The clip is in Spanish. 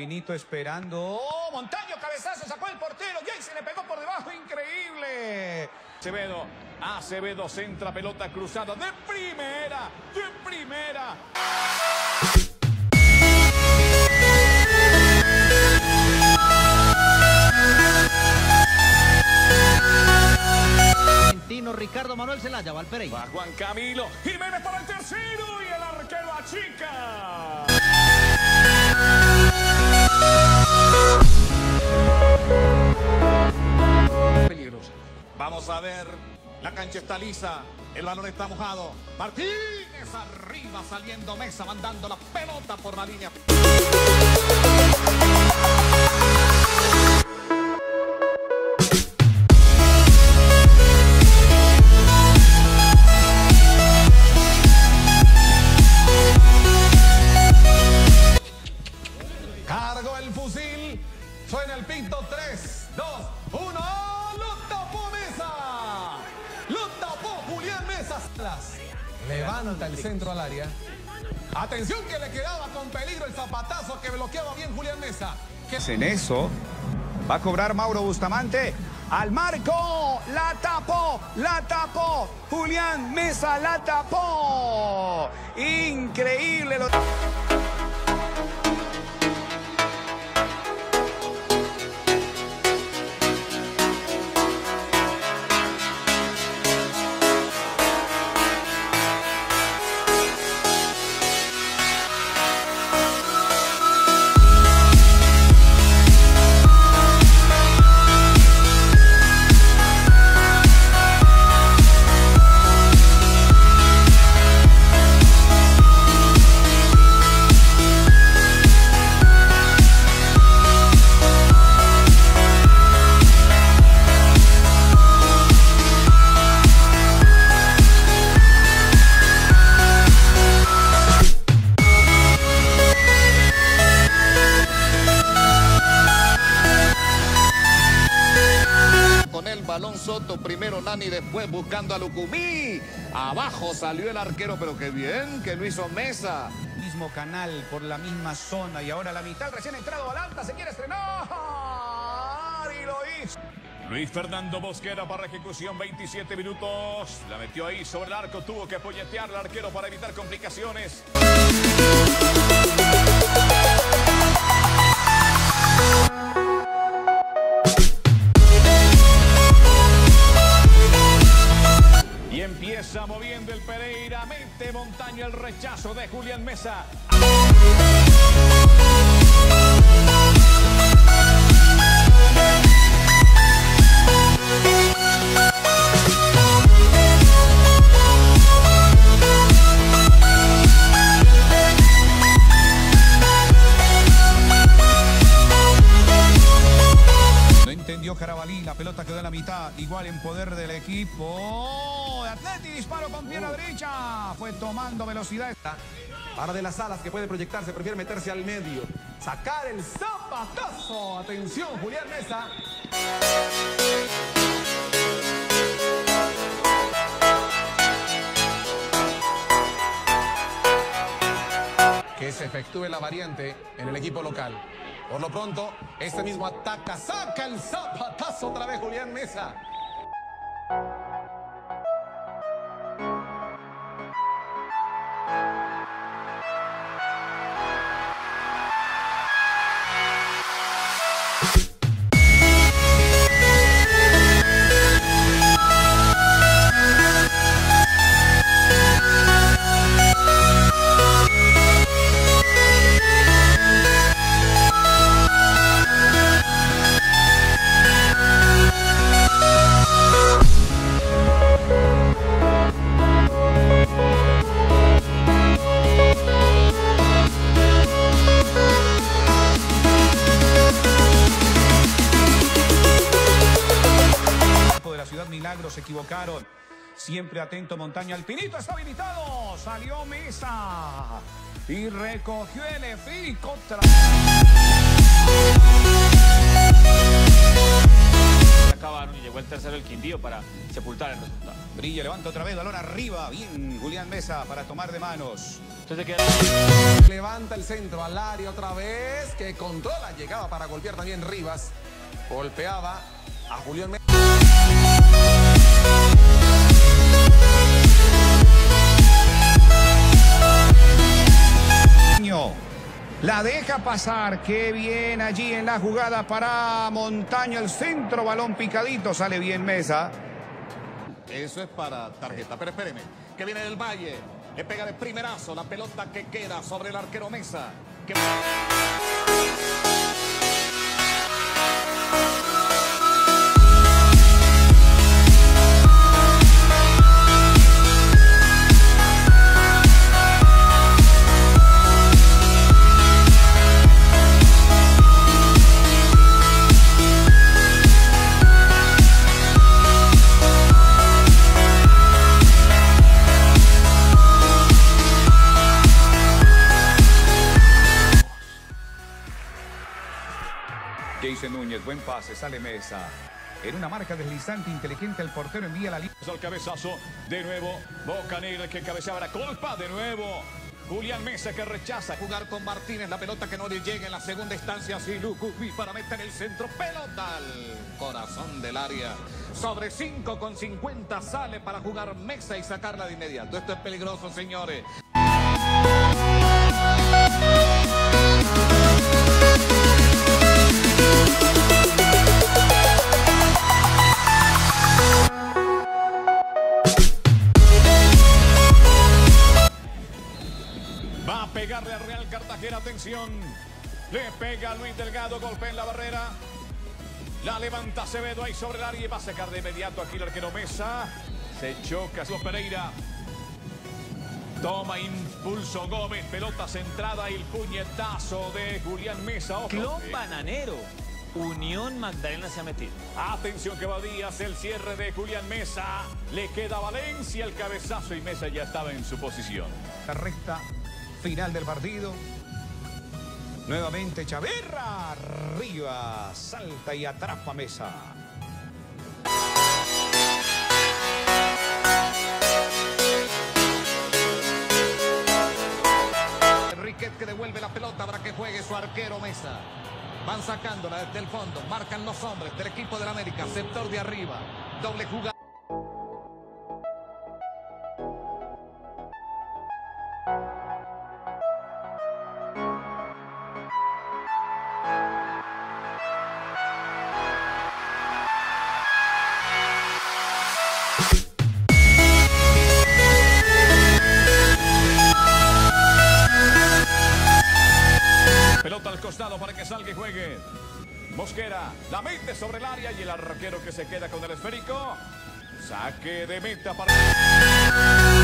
Alpinito esperando. ¡Oh! Montaño, cabezazo, sacó el portero. Y se le pegó por debajo. Increíble. Acevedo. Acevedo centra pelota cruzada de primera. De primera. Ricardo Manuel Zelaya, Valpereira. Va Juan Camilo Jiménez para el tercero y el arquero achica. A ver, la cancha está lisa, el balón está mojado. Martínez arriba saliendo mesa, mandando la pelota por la línea. Levanta el centro al área. Atención que le quedaba con peligro el zapatazo que bloqueaba bien Julián Mesa. Que... En eso va a cobrar Mauro Bustamante. Al marco, la tapó, la tapó. Julián Mesa la tapó. Increíble. Lo... Soto, primero Nani, después buscando a Lucumí. Abajo salió el arquero, pero qué bien que lo hizo Mesa. Mismo canal, por la misma zona. Y ahora la mitad, recién entrado al alta, se quiere estrenar. Y lo hizo. Luis Fernando Bosquera para ejecución, 27 minutos. La metió ahí sobre el arco, tuvo que apoyetear al arquero para evitar complicaciones. Rechazo de Julián Mesa. Carabalí, la pelota quedó en la mitad, igual en poder del equipo. Atleti disparo con pierna derecha, fue tomando velocidad. Para de las alas que puede proyectarse, prefiere meterse al medio. Sacar el zapatazo. Atención, Julián Mesa. Que se efectúe la variante en el equipo local. Por lo pronto, este mismo ataca, saca el zapatazo otra vez Julián Mesa. Siempre atento Montaña. Alpinito está habilitado. Salió Mesa. Y recogió el EFI contra. acabaron y llegó el tercero el Quindío para sepultar el resultado. Brilla, levanta otra vez, balón arriba. Bien, Julián Mesa para tomar de manos. Entonces queda... Levanta el centro al área otra vez, que controla, llegaba para golpear también Rivas. Golpeaba a Julián Mesa. La deja pasar, qué bien allí en la jugada para Montaño, el centro, balón picadito, sale bien Mesa. Eso es para tarjeta, pero espéreme, que viene del Valle, le pega de primerazo la pelota que queda sobre el arquero Mesa. Que... Jason Núñez, buen pase, sale Mesa. En una marca deslizante inteligente, el portero envía la línea. Al cabezazo, de nuevo, Boca Negra que cabeceaba la culpa, de nuevo. Julián Mesa que rechaza. Jugar con Martínez, la pelota que no le llega en la segunda instancia. Silucupi para meter el centro. Pelota al corazón del área. Sobre 5 con 50 sale para jugar Mesa y sacarla de inmediato. Esto es peligroso, señores. Atención. Le pega Luis Delgado, golpe en la barrera. La levanta Acevedo ahí sobre el área y va a sacar de inmediato aquí el arquero Mesa. Se choca Carlos Pereira. Toma impulso Gómez, pelota centrada y el puñetazo de Julián Mesa. Ojo. Clon bananero. Unión Magdalena se ha metido. Atención que va Díaz, el cierre de Julián Mesa. Le queda Valencia el cabezazo y Mesa ya estaba en su posición. La recta final del partido. Nuevamente Chaverra, arriba, salta y atrapa Mesa. Riquet que devuelve la pelota para que juegue su arquero Mesa. Van sacándola desde el fondo. Marcan los hombres del equipo del América. Sector de arriba. Doble jugada. Mosquera la mete sobre el área y el arquero que se queda con el esférico. Saque de meta para...